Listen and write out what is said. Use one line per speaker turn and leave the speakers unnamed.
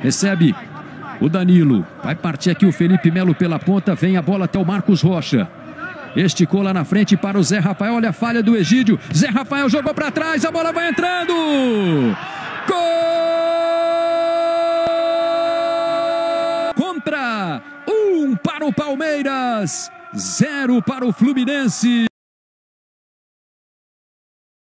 Recebe o Danilo. Vai partir aqui o Felipe Melo pela ponta. Vem a bola até o Marcos Rocha. Esticou lá na frente para o Zé Rafael. Olha a falha do Egídio. Zé Rafael jogou para trás. A bola vai entrando. Gol! Contra. Um para o Palmeiras. Zero para o Fluminense.